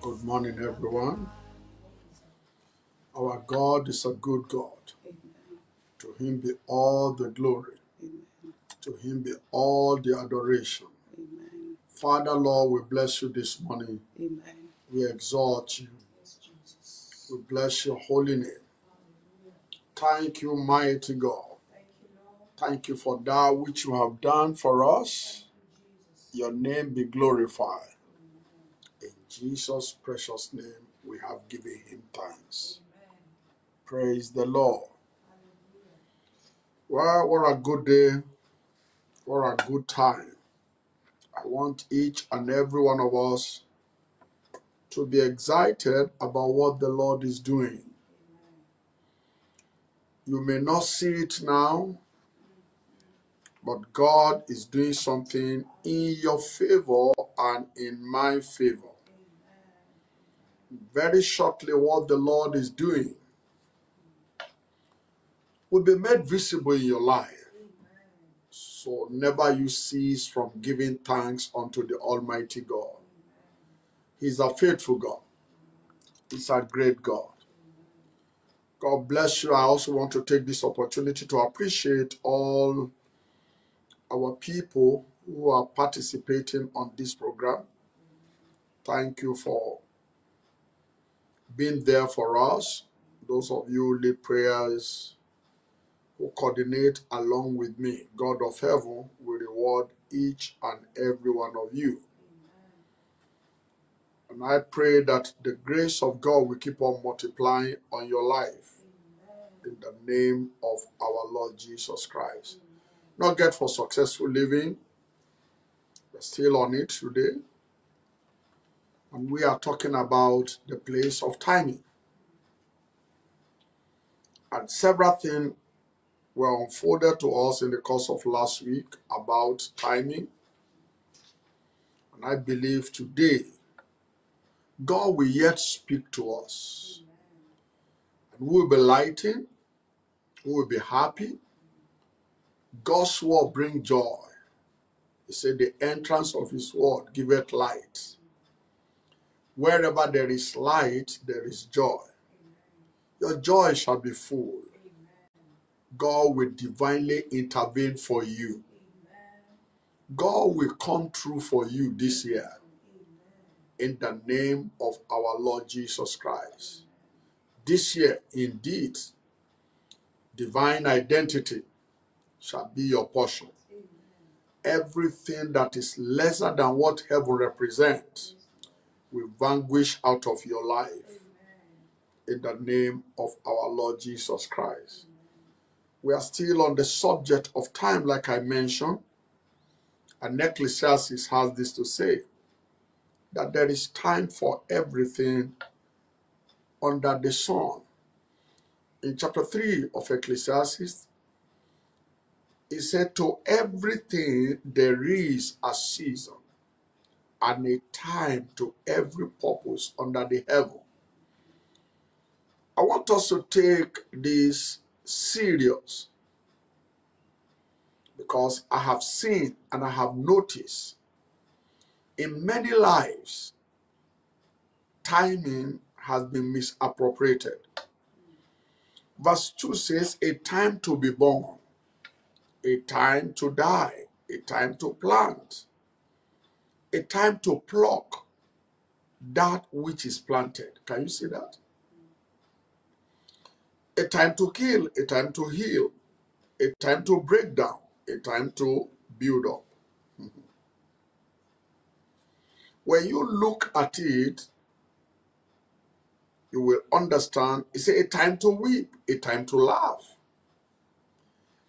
Good morning, everyone. Our God is a good God. To him be all the glory. To him be all the adoration. Father, Lord, we bless you this morning. We exalt you. We bless your holy name. Thank you, mighty God. Thank you for that which you have done for us. Your name be glorified. Jesus' precious name, we have given him thanks. Praise the Lord. Well, what a good day. What a good time. I want each and every one of us to be excited about what the Lord is doing. You may not see it now, but God is doing something in your favor and in my favor. Very shortly, what the Lord is doing will be made visible in your life. So never you cease from giving thanks unto the Almighty God. He's a faithful God. He's a great God. God bless you. I also want to take this opportunity to appreciate all our people who are participating on this program. Thank you for being there for us. Those of you who lead prayers, who coordinate along with me, God of heaven will reward each and every one of you. And I pray that the grace of God will keep on multiplying on your life in the name of our Lord Jesus Christ. Nuggets for successful living, we're still on it today. And we are talking about the place of timing. And several things were unfolded to us in the course of last week about timing. And I believe today God will yet speak to us. And we will be lighting, we will be happy. God's word bring joy. He said, The entrance of his word giveth light. Wherever there is light, there is joy. Your joy shall be full. God will divinely intervene for you. God will come through for you this year in the name of our Lord Jesus Christ. This year, indeed, divine identity shall be your portion. Everything that is lesser than what heaven represents will vanquish out of your life in the name of our Lord Jesus Christ. We are still on the subject of time, like I mentioned, and Ecclesiastes has this to say that there is time for everything under the sun. In chapter 3 of Ecclesiastes, it said, To everything there is a season and a time to every purpose under the heaven. I want us to take this serious because I have seen and I have noticed in many lives, timing has been misappropriated. Verse 2 says, A time to be born, a time to die, a time to plant, a time to pluck that which is planted. Can you see that? A time to kill, a time to heal, a time to break down, a time to build up. When you look at it, you will understand it's a time to weep, a time to laugh,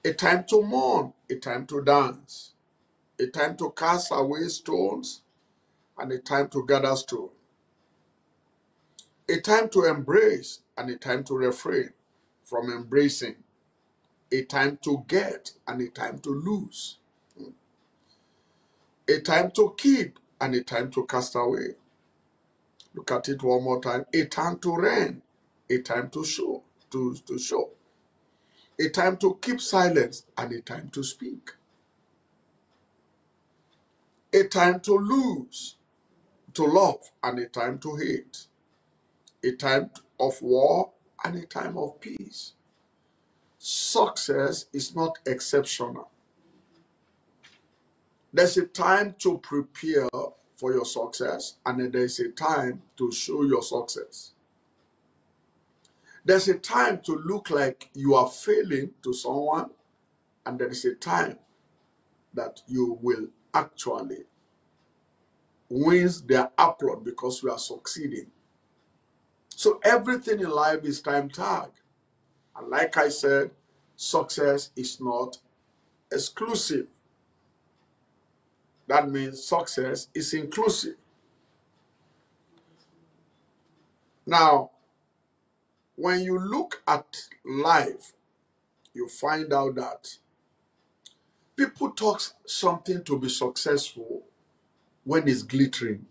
a time to mourn, a time to dance, a time to cast away stones, and a time to gather stone, a time to embrace and a time to refrain from embracing, a time to get and a time to lose, a time to keep and a time to cast away. Look at it one more time. A time to reign, a time to show, to, to show, a time to keep silence and a time to speak, a time to lose, to love and a time to hate, a time of war and a time of peace. Success is not exceptional. There's a time to prepare for your success, and there's a time to show your success. There's a time to look like you are failing to someone, and there is a time that you will actually wins their applaud because we are succeeding. So everything in life is time tag. And like I said, success is not exclusive. That means success is inclusive. Now, when you look at life, you find out that people talk something to be successful when it's glittering.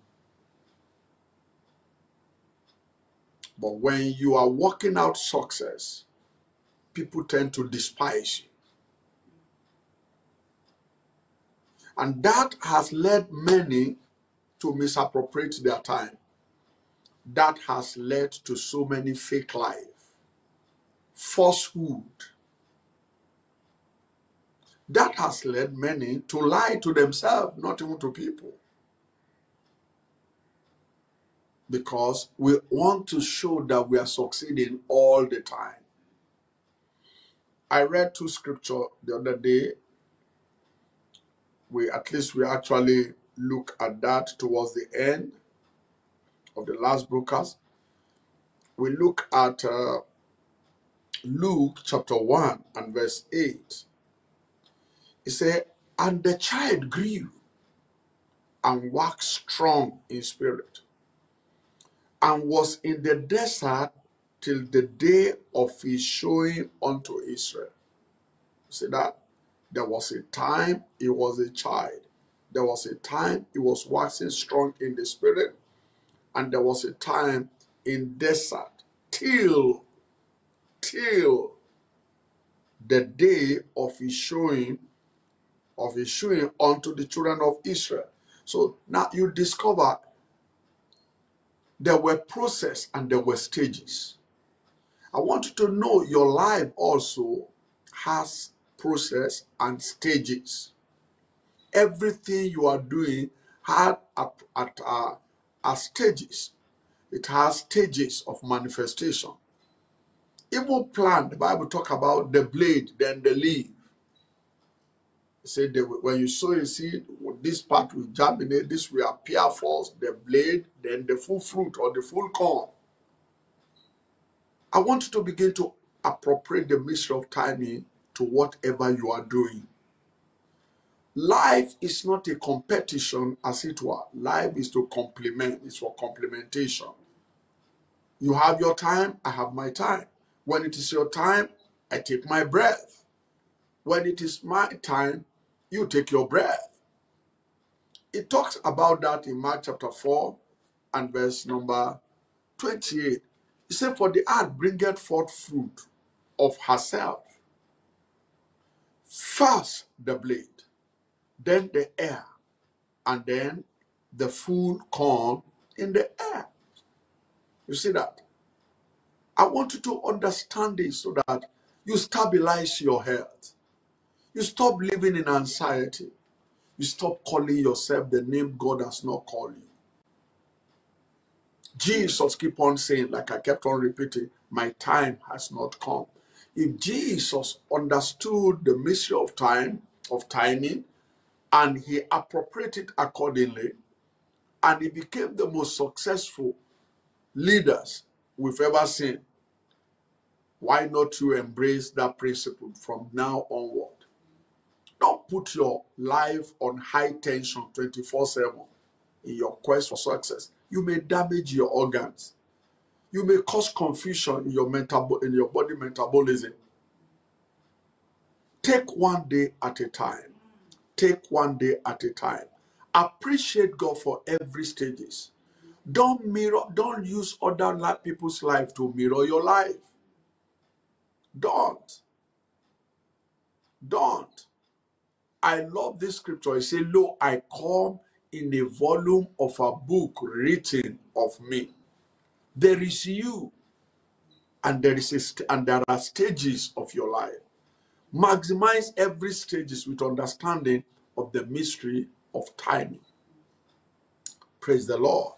But when you are working out success, people tend to despise you. And that has led many to misappropriate their time. That has led to so many fake life, falsehood. That has led many to lie to themselves, not even to people. Because we want to show that we are succeeding all the time. I read two scripture the other day. We at least we actually look at that towards the end of the last broadcast. We look at uh, Luke chapter 1 and verse 8. It said, And the child grew and waxed strong in spirit, and was in the desert till the day of his showing unto Israel. See that? There was a time he was a child. There was a time he was waxing strong in the spirit, and there was a time in desert till till the day of his showing of his showing unto the children of Israel. So now you discover there were process and there were stages. I want you to know your life also has process and stages. Everything you are doing had at, at stages. It has stages of manifestation. Even plant, the Bible talk about the blade, then the leaf. Said that when you sow a seed, this part will germinate, this will appear first, the blade, then the full fruit or the full corn. I want you to begin to appropriate the mystery of timing to whatever you are doing. Life is not a competition, as it were. Life is to complement, it's for complementation. You have your time, I have my time. When it is your time, I take my breath. When it is my time, you take your breath. It talks about that in Mark chapter 4 and verse number 28. He said, For the earth bringeth forth fruit of herself. First the blade, then the air, and then the full corn in the air. You see that? I want you to understand this so that you stabilize your health. You stop living in anxiety. You stop calling yourself the name God has not called you. Jesus keep on saying, like I kept on repeating, my time has not come. If Jesus understood the mystery of time, of timing, and he appropriated accordingly, and he became the most successful leaders we've ever seen. Why not you embrace that principle from now onward? Put your life on high tension 24 7 in your quest for success. You may damage your organs. You may cause confusion in your metab- in your body metabolism. Take one day at a time. Take one day at a time. Appreciate God for every stages. Don't mirror, don't use other people's life to mirror your life. Don't. Don't. I love this scripture. It says, Lo, I come in the volume of a book written of me. There is you, and there is a st- and there are stages of your life. Maximize every stages with understanding of the mystery of timing. Praise the Lord.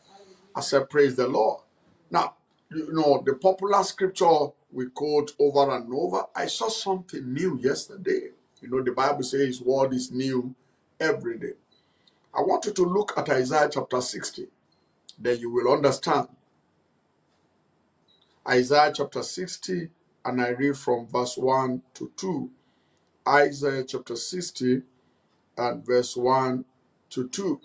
I said, Praise the Lord. Now, you know, the popular scripture we quote over and over. I saw something new yesterday. You know, the Bible says His word is new every day. I want you to look at Isaiah chapter 60. Then you will understand. Isaiah chapter 60, and I read from verse 1 to 2. Isaiah chapter 60 and verse 1 to 2.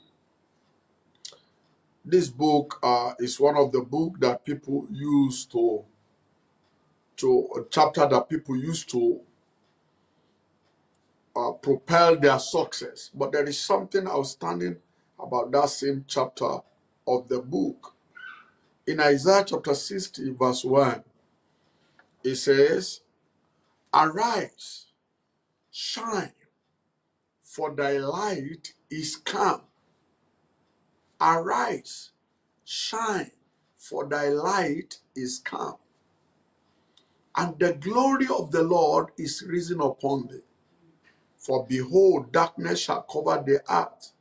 This book uh, is one of the book that people use to to a chapter that people use to uh, propel their success. But there is something outstanding about that same chapter of the book. In Isaiah chapter 60, verse 1, it says, Arise, shine, for thy light is come. Arise, shine, for thy light is come. And the glory of the Lord is risen upon thee. For behold, darkness shall cover the earth,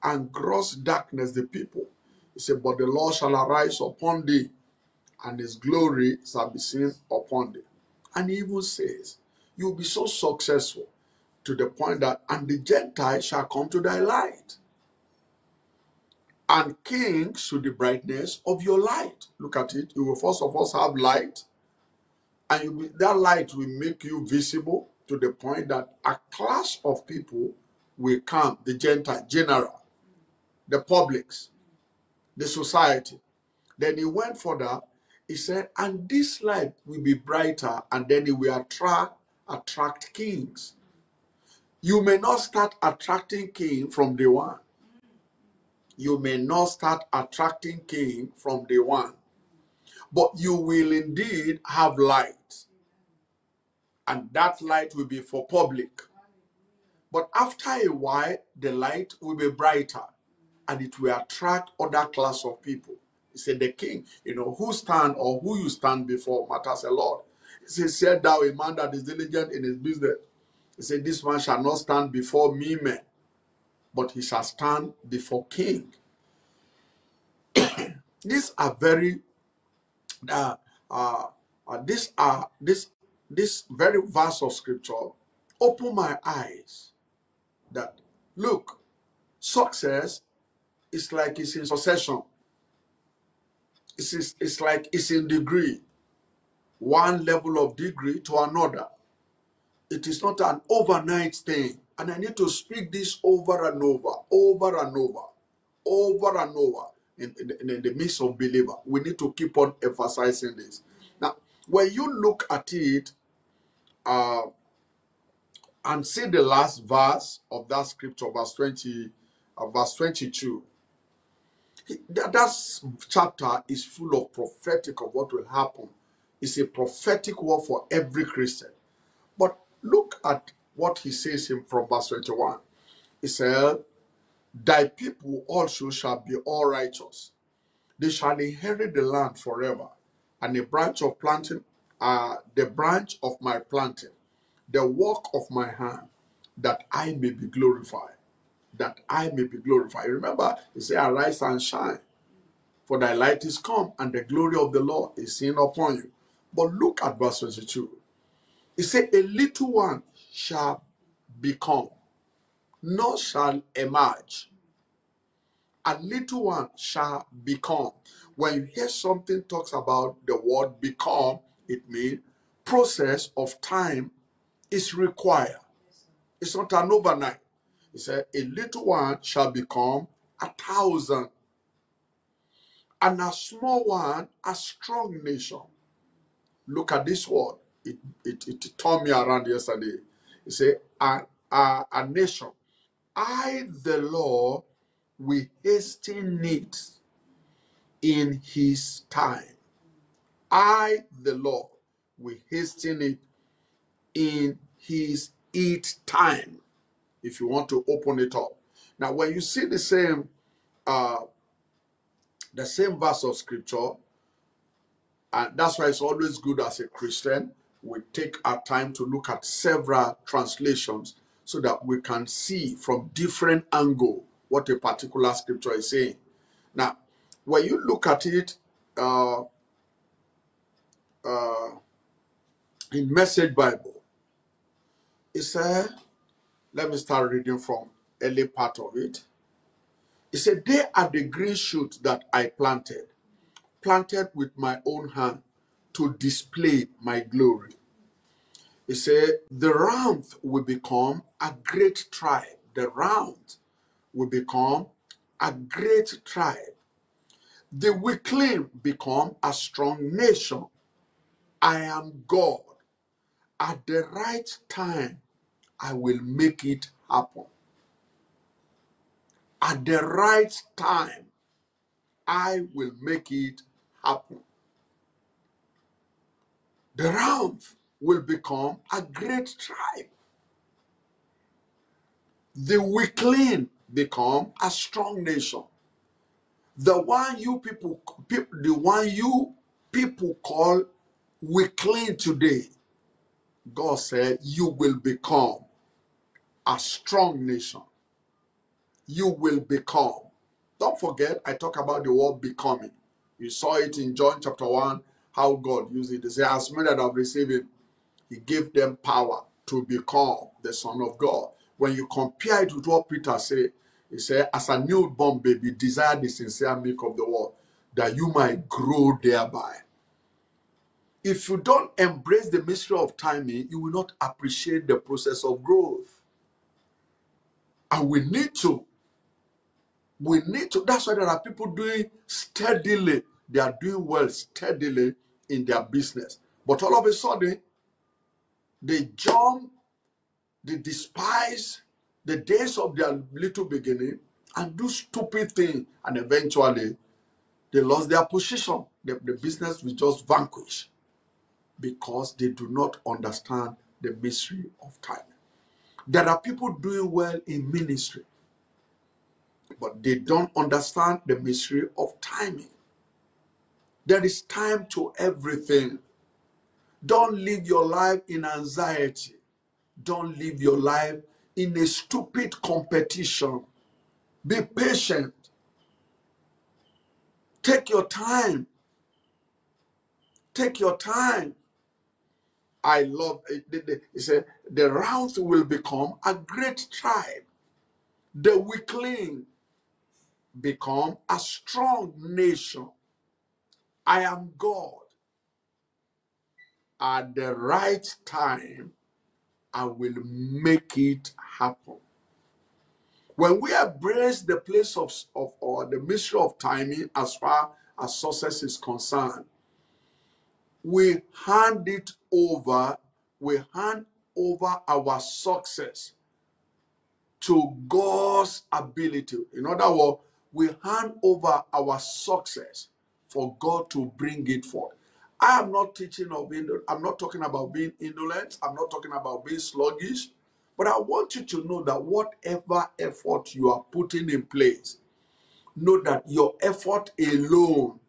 and gross darkness the people. He said, But the Lord shall arise upon thee, and his glory shall be seen upon thee. And he even says, You'll be so successful to the point that, and the Gentiles shall come to thy light, and kings to the brightness of your light. Look at it. You will first of all have light, and you that light will make you visible to the point that a class of people will come the Gentile, general, the publics, the society. Then he went further. He said, and this light will be brighter, and then it will attract attract kings. You may not start attracting king from day one. You may not start attracting king from day one, but you will indeed have light, and that light will be for public. But after a while, the light will be brighter, and it will attract other class of people. He said, the king, you know, who stand or who you stand before matters a lot. He said, said thou a man that is diligent in his business. He said, this man shall not stand before me men, but he shall stand before king. These are very, uh, uh, uh, these are, this, this very verse of scripture open my eyes that, look, success is like it's in succession. It's, it's, it's like it's in degree, one level of degree to another. It is not an overnight thing. And I need to speak this over and over, over and over, over and over in, in, in the midst of believer. We need to keep on emphasizing this. Now, when you look at it uh, and see the last verse of that scripture, verse 20, uh, verse 22, he- that that's chapter is full of prophetic of what will happen. It's a prophetic word for every Christian. But look at what he says in from verse 21. He said, Thy people also shall be all righteous. They shall inherit the land forever. And a branch of planting, uh, the branch of my planting, the work of my hand, that I may be glorified. That I may be glorified. Remember, he said, Arise and shine, for thy light is come, and the glory of the Lord is seen upon you. But look at verse 22. He said, A little one shall become, nor shall emerge, a little one shall become. When you hear something talks about the word become, it means process of time is required. It's not an overnight. He said, a little one shall become a thousand, and a small one a strong nation. Look at this word. It, it, it turned me around yesterday. He said, a, a, a nation. I, the Lord, will hasten it in his time. I, the Lord, will hasten it in his it time. If you want to open it up. Now, when you see the same uh the same verse of scripture, and that's why it's always good as a Christian, we take our time to look at several translations so that we can see from different angle what a particular scripture is saying. Now, when you look at it uh, uh, in Message Bible, it said, let me start reading from early part of it. It said, They are the green shoots that I planted, planted with my own hand to display my glory. He said, The round will become a great tribe. The round will become a great tribe. The weakling become a strong nation. I am God. At the right time, I will make it happen. At the right time, I will make it happen. The round will become a great tribe. The weakling become a strong nation. The one you people, the one you people call weakling today, God said you will become a strong nation. You will become. Don't forget, I talk about the word becoming. You saw it in John chapter 1, how God used it. He said, As many that have received he gave them power to become the Son of God. When you compare it with what Peter said, he said, As a newborn baby, desire the sincere milk of the word, that you might grow thereby. If you don't embrace the mystery of timing, you will not appreciate the process of growth. And we need to. We need to. That's why there are people doing steadily. They are doing well steadily in their business. But all of a sudden, they jump, they despise the days of their little beginning and do stupid things. And eventually, they lost their position. The, the business will just vanquish because they do not understand the mystery of timing. There are people doing well in ministry, but they don't understand the mystery of timing. There is time to everything. Don't live your life in anxiety. Don't live your life in a stupid competition. Be patient. Take your time. Take your time. I love eh, it. It said, the round will become a great tribe. The weakling become a strong nation. I am God. At the right time, I will make it happen. When we embrace the place of, of or the mystery of timing as far as success is concerned, we hand it over, we hand over our success to God's ability. In other words, we hand over our success for God to bring it forth. I am not teaching of indol- I'm not talking about being indolent. I'm not talking about being sluggish. But I want you to know that whatever effort you are putting in place, know that your effort alone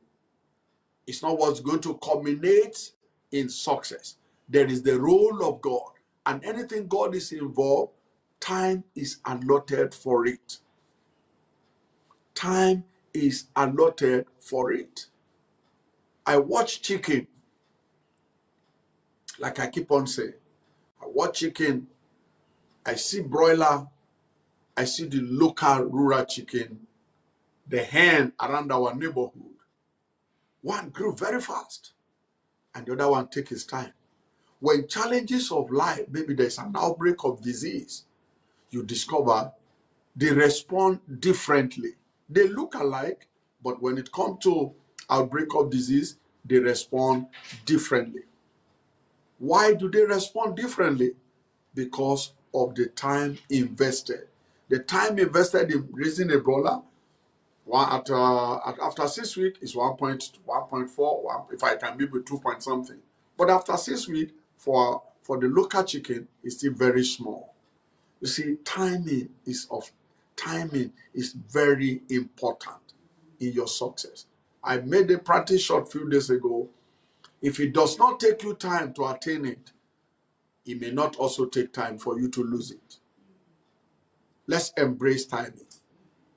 is not what's going to culminate in success. There is the role of God, and anything God is involved, time is allotted for it. Time is allotted for it. I watch chicken, like I keep on saying. I watch chicken, I see broiler, I see the local rural chicken, the hen around our neighborhood. One grew very fast, and the other one take his time. When challenges of life, maybe there's an outbreak of disease, you discover they respond differently. They look alike, but when it comes to outbreak of disease, they respond differently. Why do they respond differently? Because of the time invested. The time invested in raising a broiler, one at, uh, at after six weeks is 1.1.4, one, if I can be 2 point something. But after six weeks, for for the local chicken, is still very small. You see, timing is of timing is very important in your success. I made a practice shot few days ago. If it does not take you time to attain it, it may not also take time for you to lose it. Let's embrace timing.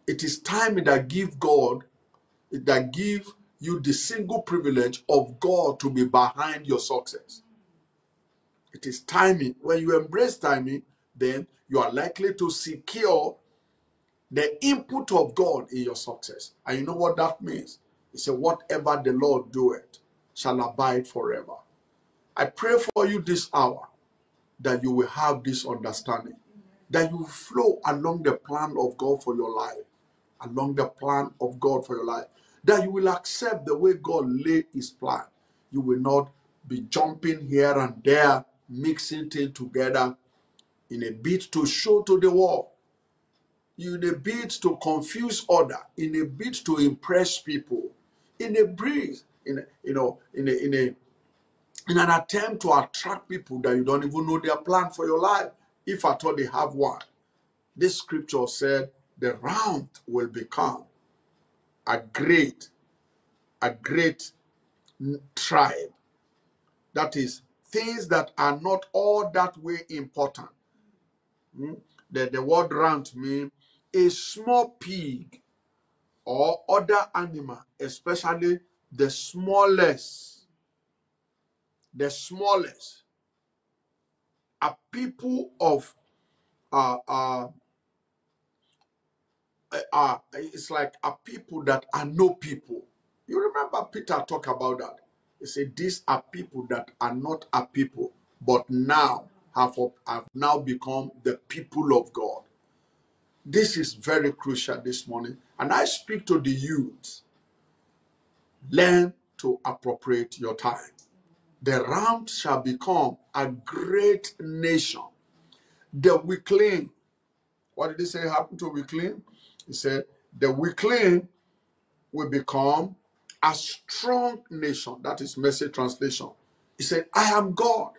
It is timing that give God, that give you the single privilege of God to be behind your success. It is timing. When you embrace timing, then you are likely to secure the input of God in your success. And you know what that means? He said, Whatever the Lord doeth shall abide forever. I pray for you this hour that you will have this understanding, that you flow along the plan of God for your life, along the plan of God for your life, that you will accept the way God laid his plan. You will not be jumping here and there, mixing things together in a bid to show to the world in a bid to confuse order, in a bid to impress people, in a breeze, in a, you know, in a, in a in an attempt to attract people that you don't even know their plan for your life, if at all they have one. This scripture said the round will become a great, a great tribe. That is, things that are not all that way important. Hmm? The, the word round means a small pig or other animal, especially the smallest, the smallest, are people of uh, uh, uh, it's like a people that are no people. You remember Peter talk about that. He said, These are people that are not a people, but now have, have now become the people of God. This is very crucial this morning. And I speak to the youth. Learn to appropriate your time. The round shall become a great nation. The weakling, what did he say happened to weakling? He said, the weakling will become a strong nation. That is message translation. He said, I am God.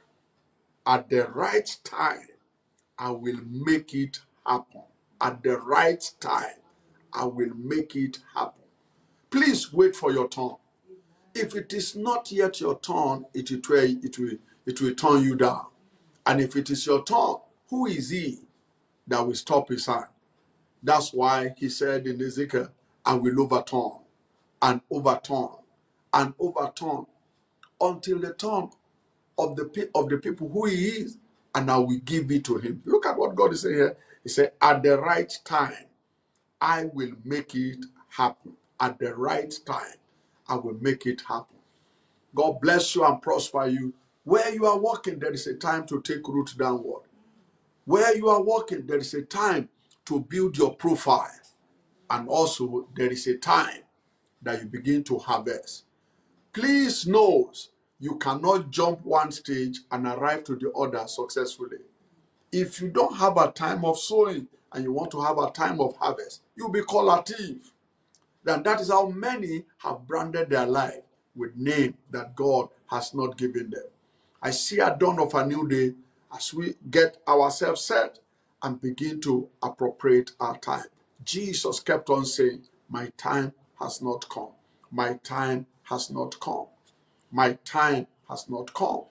At the right time, I will make it happen. At the right time, I will make it happen. Please wait for your turn. If it is not yet your turn, it will, it will, it will turn you down. And if it is your turn, who is he that will stop his hand? That's why he said in Ezekiel, I will overturn and overturn and overturn until the turn of the, of the people who he is, and I will give it to him. Look at what God is saying here. He said, At the right time, I will make it happen. At the right time, I will make it happen. God bless you and prosper you. Where you are walking, there is a time to take root downward. Where you are walking, there is a time to build your profile. And also, there is a time that you begin to harvest. Please know you cannot jump one stage and arrive to the other successfully. If you don't have a time of sowing and you want to have a time of harvest, you'll be thief. Then that is how many have branded their life with name that God has not given them. I see a dawn of a new day as we get ourselves set and begin to appropriate our time. Jesus kept on saying, My time has not come. My time has not come. My time has not come.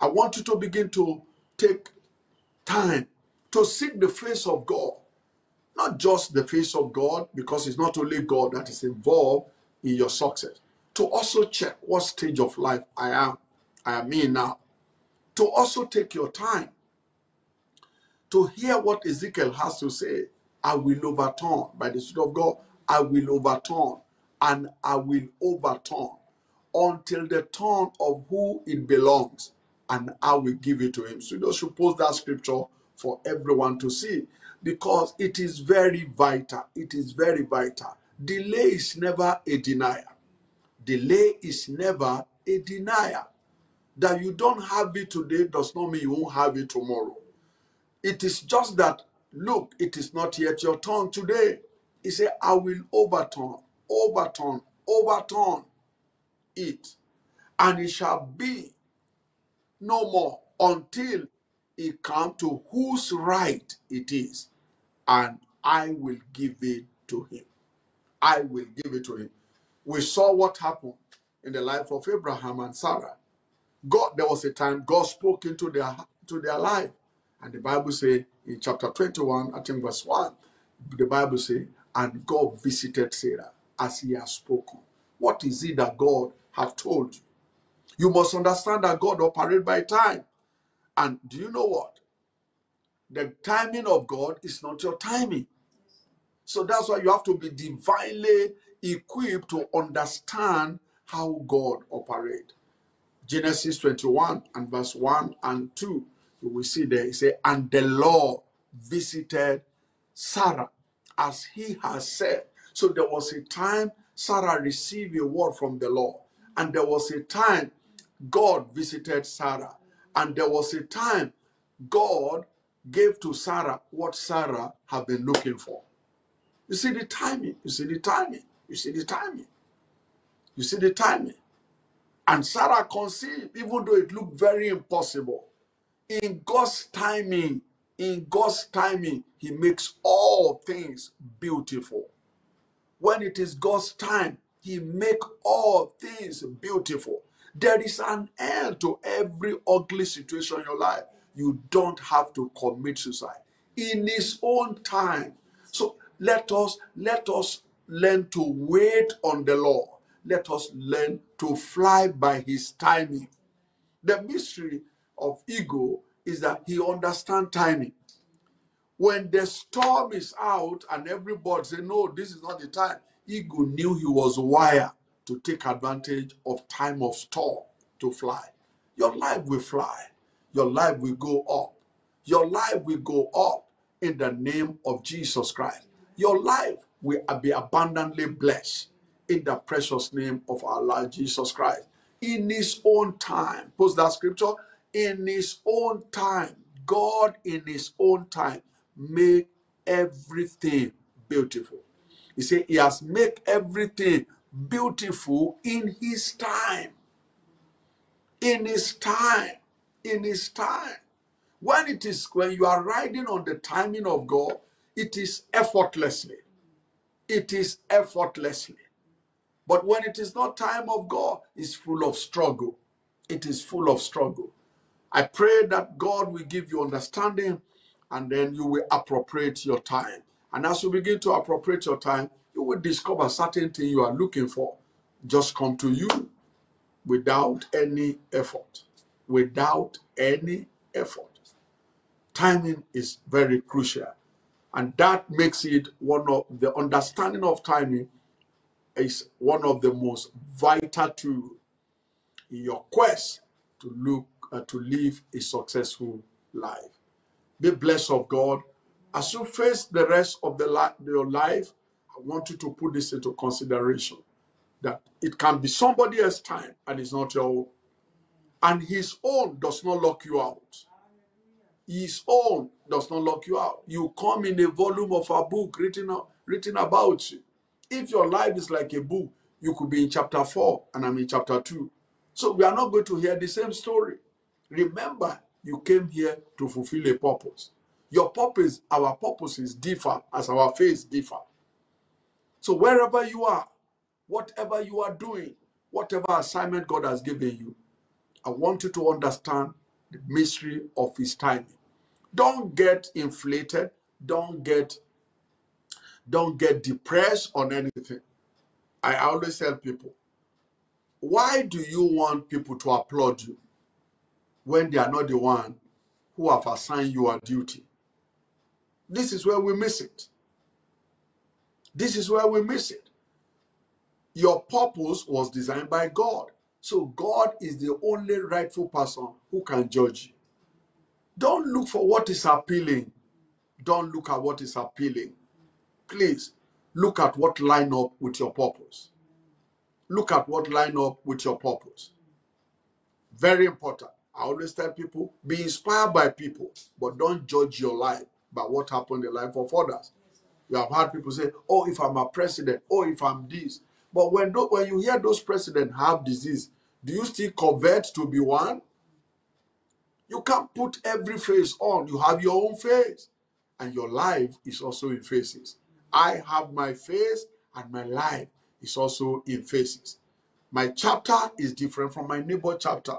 I want you to begin to take time to seek the face of God. Not just the face of God, because it's not only God that is involved in your success. To also check what stage of life I am, I am in now. To also take your time to hear what Ezekiel has to say. I will overturn by the Spirit of God. I will overturn and I will overturn until the turn of who it belongs, and I will give it to him. So you should post that scripture for everyone to see because it is very vital. It is very vital. Delay is never a denier. Delay is never a denier. That you don't have it today does not mean you won't have it tomorrow. It is just that, look, it is not yet your turn today. He said, I will overturn, overturn, overturn it, and it shall be no more until it come to whose right it is, and I will give it to him. I will give it to him. We saw what happened in the life of Abraham and Sarah. God, there was a time God spoke into their to their life, and the Bible say in chapter 21, I think verse 1, the Bible say, and God visited Sarah as he has spoken. What is it that God have told you? You must understand that God operates by time. And do you know what? The timing of God is not your timing. So that's why you have to be divinely equipped to understand how God operates. Genesis 21 and verse 1 and 2, will see there, he say, and the Lord visited Sarah as he has said. So there was a time Sarah received a word from the Lord, and there was a time God visited Sarah, and there was a time God gave to Sarah what Sarah had been looking for. You see the timing, you see the timing, you see the timing, you see the timing. And Sarah conceived, even though it looked very impossible. In God's timing, in God's timing, He makes all things beautiful. When it is God's time, He make all things beautiful. There is an end to every ugly situation in your life. You don't have to commit suicide in His own time. So let us let us learn to wait on the Lord. Let us learn to fly by His timing. The mystery of ego is that he understands timing. When the storm is out and everybody say, no, this is not the time, ego knew he was wired to take advantage of time of storm to fly. Your life will fly. Your life will go up. Your life will go up in the name of Jesus Christ. Your life will be abundantly blessed in the precious name of our Lord Jesus Christ. In his own time, post that scripture, in his own time, God in his own time make everything beautiful. He said he has made everything beautiful in his time. In his time. In his time. When it is when you are riding on the timing of God, it is effortlessly. It is effortlessly. But when it is not time of God, it's full of struggle. It is full of struggle. I pray that God will give you understanding and then you will appropriate your time. And as you begin to appropriate your time, you will discover certain thing you are looking for just come to you without any effort. Without any effort. Timing is very crucial. And that makes it one of the understanding of timing is one of the most vital tools in your quest to look uh, to live a successful life. Be blessed of God. As you face the rest of the li- your life, I want you to put this into consideration that it can be somebody else's time and it's not your own. And his own does not lock you out. His own does not lock you out. You come in a volume of a book written, written about you. If your life is like a book, you could be in chapter 4 and I'm in chapter 2. So we are not going to hear the same story. Remember, you came here to fulfill a purpose. Your purpose, our purposes differ as our faith differ. So wherever you are, whatever you are doing, whatever assignment God has given you, I want you to understand the mystery of his timing. Don't get inflated, don't get don't get depressed on anything. I always tell people, why do you want people to applaud you when they are not the one who have assigned you a duty? This is where we miss it. This is where we miss it. Your purpose was designed by God. So God is the only rightful person who can judge you. Don't look for what is appealing. Don't look at what is appealing. Please look at what line up with your purpose. Look at what line up with your purpose. Very important. I always tell people be inspired by people, but don't judge your life by what happened in the life of others. You have heard people say, "Oh, if I'm a president, oh, if I'm this." But when when you hear those presidents have disease, do you still covet to be one? You can't put every face on. You have your own face, and your life is also in faces. I have my face, and my life is also in faces. My chapter is different from my neighbor chapter.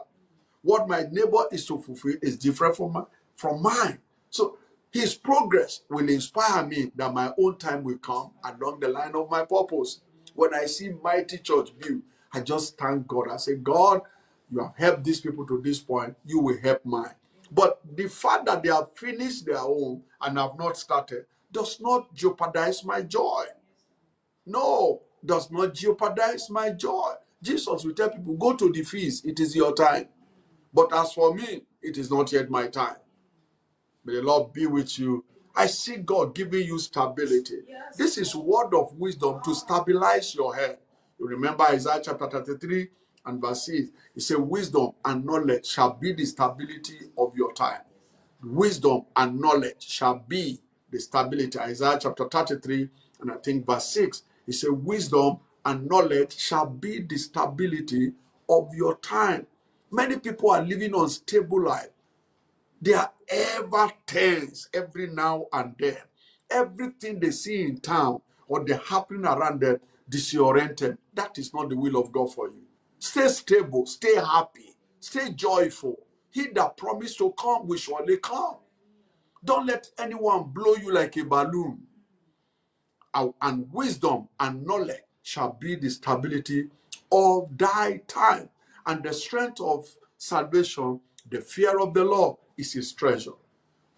What my neighbor is to fulfill is different from my, from mine. So his progress will inspire me that my own time will come along the line of my purpose. When I see mighty church build, I just thank God. I say, God, you have helped these people to this point, you will help mine. But the fact that they have finished their own and have not started does not jeopardize my joy. No, does not jeopardize my joy. Jesus will tell people, go to the feast, it is your time. But as for me, it is not yet my time. May the Lord be with you. I see God giving you stability. This is word of wisdom to stabilize your head. You remember Isaiah chapter 33 and verse 6. It says, Wisdom and knowledge shall be the stability of your time. Wisdom and knowledge shall be the stability. Isaiah chapter 33 and I think verse 6. It says, Wisdom and knowledge shall be the stability of your time. Many people are living unstable life. They are ever tense every now and then. Everything they see in town or the happening around them disoriented. That is not the will of God for you. Stay stable, stay happy, stay joyful. He that promised to come will surely come. Don't let anyone blow you like a balloon. And wisdom and knowledge shall be the stability of thy time. And the strength of salvation, the fear of the Lord is his treasure.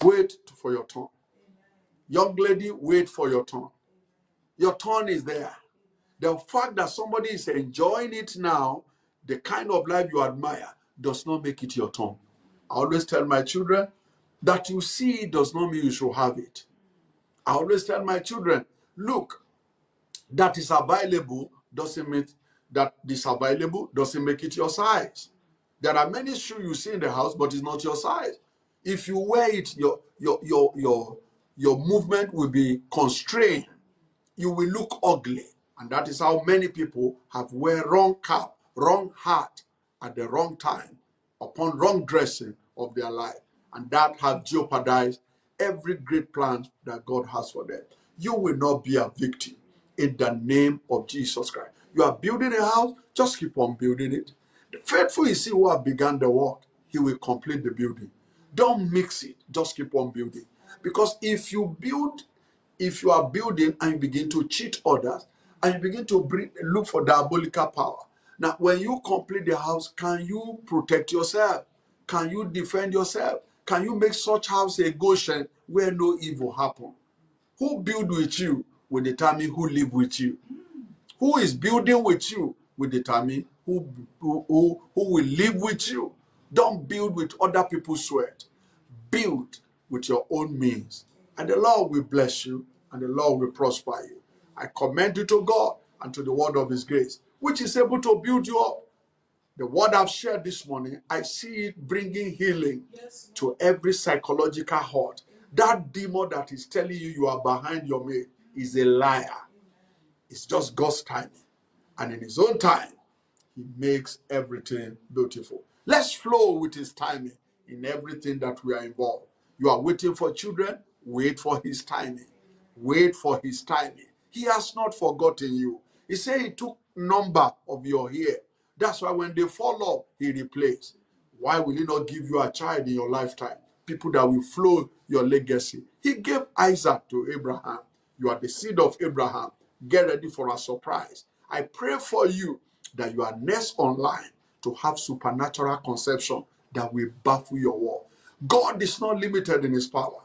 Wait for your turn. Young lady, wait for your turn. Your turn is there. The fact that somebody is enjoying it now, the kind of life you admire, does not make it your turn. I always tell my children that you see does not mean you should have it. I always tell my children, look, that is available doesn't mean that this available doesn't make it your size. There are many shoes you see in the house, but it's not your size. If you wear it, your your your your your movement will be constrained. You will look ugly, and that is how many people have wear wrong cap, wrong hat at the wrong time, upon wrong dressing of their life, and that have jeopardized every great plan that God has for them. You will not be a victim in the name of Jesus Christ. You are building a house, just keep on building it. The faithful is he who have begun the work, he will complete the building. Don't mix it, just keep on building. Because if you build, if you are building and you begin to cheat others, and you begin to bring, look for diabolical power. Now, when you complete the house, can you protect yourself? Can you defend yourself? Can you make such house a Goshen where no evil happen? Who build with you will determine who live with you. Who is building with you will determine who, who, who, who will live with you. Don't build with other people's sweat. Build with your own means. And the Lord will bless you and the Lord will prosper you. I commend you to God and to the word of his grace, which is able to build you up. The word I've shared this morning, I see it bringing healing to every psychological heart. That demon that is telling you you are behind your mate is a liar. It's just God's timing. And in his own time, he makes everything beautiful. Let's flow with his timing in everything that we are involved. You are waiting for children, wait for his timing. Wait for his timing. He has not forgotten you. He said he took number of your hair. That's why when they fall off, he replaced. Why will he not give you a child in your lifetime? People that will flow your legacy. He gave Isaac to Abraham. You are the seed of Abraham. Get ready for a surprise. I pray for you that you are next online to have supernatural conception that will baffle your world. God is not limited in his power.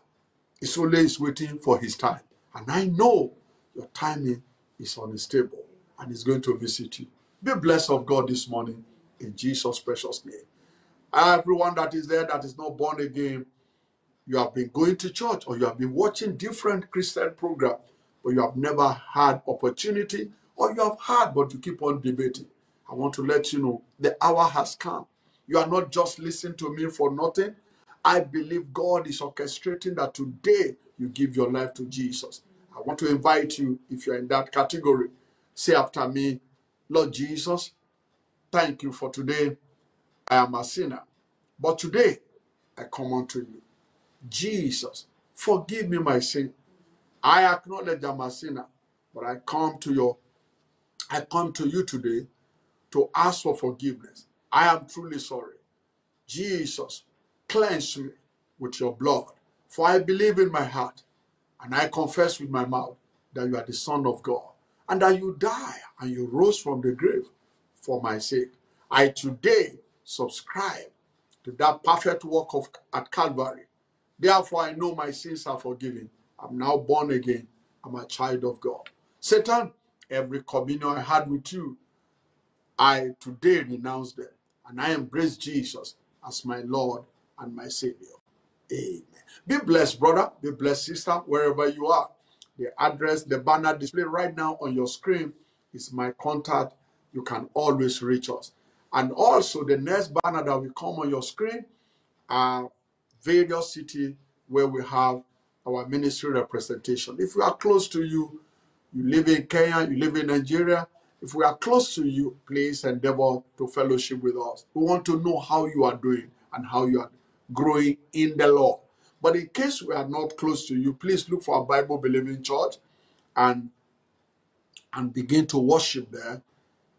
Only is waiting for his time. And I know your timing is unstable and is going to visit you. Be blessed of God this morning in Jesus' precious name. Everyone that is there that is not born again, you have been going to church or you have been watching different Christian programs, but you have never had opportunity, or you have had but you keep on debating. I want to let you know the hour has come. You are not just listening to me for nothing. I believe God is orchestrating that today you give your life to Jesus. I want to invite you, if you're in that category, say after me, Lord Jesus, thank you for today. I am a sinner, but today I come unto you. Jesus, forgive me my sin. I acknowledge I'm a sinner, but I come to your I come to you today to ask for forgiveness. I am truly sorry. Jesus, cleanse me with your blood. For I believe in my heart and I confess with my mouth that you are the Son of God and that you died and you rose from the grave for my sake. I today subscribe to that perfect work of at Calvary. Therefore, I know my sins are forgiven. I'm now born again. I'm a child of God. Satan, every communion I had with you, I today renounce them and I embrace Jesus as my Lord and my Savior. Amen. Be blessed, brother. Be blessed, sister, wherever you are. The address, the banner displayed right now on your screen is my contact. You can always reach us. And also, the next banner that will come on your screen are various cities where we have our ministry representation. If we are close to you, you live in Kenya, you live in Nigeria, if we are close to you, please endeavor to fellowship with us. We want to know how you are doing and how you are growing in the Lord. But in case we are not close to you, please look for a Bible believing church and and begin to worship there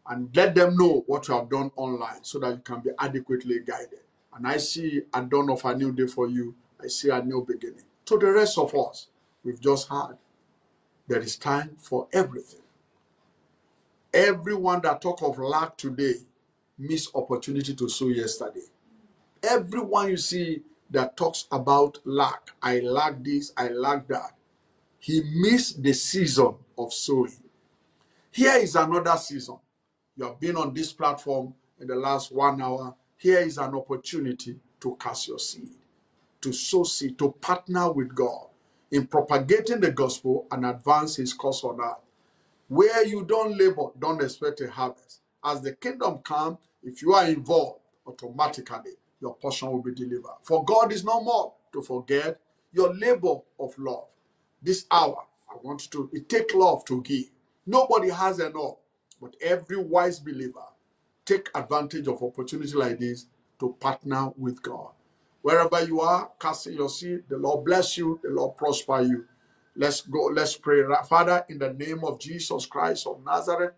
and let them know what you have done online so that you can be adequately guided. And I see a dawn of a new day for you. I see a new beginning. To the rest of us, we've just heard there is time for everything. Everyone that talk of lack today missed opportunity to sow yesterday. Everyone you see that talks about lack, I lack this, I lack that, he missed the season of sowing. Here is another season. You have been on this platform in the last one hour. Here is an opportunity to cast your seed, to sow seed, to partner with God in propagating the gospel and advance his cause on earth. Where you don't labor, don't expect a harvest. As the kingdom comes, if you are involved, automatically your portion will be delivered. For God is no more to forget your labor of love. This hour, I want you to it take love to give. Nobody has enough, but every wise believer take advantage of opportunity like this to partner with God. Wherever you are, casting your seed, the Lord bless you, the Lord prosper you. Let's go, let's pray. Father, in the name of Jesus Christ of Nazareth,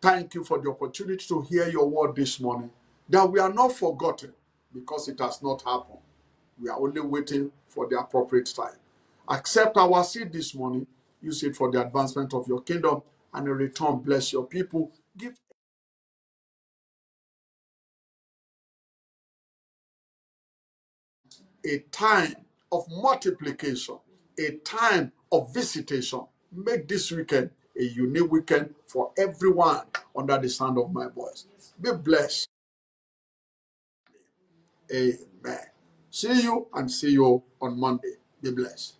thank you for the opportunity to hear your word this morning. That we are not forgotten because it has not happened. We are only waiting for the appropriate time. Accept our seed this morning, use it for the advancement of your kingdom, and in return, bless your people. Give a time of multiplication, a time of visitation. Make this weekend a unique weekend for everyone under the sound of my voice. Be blessed. Amen. See you and see you on Monday. Be blessed.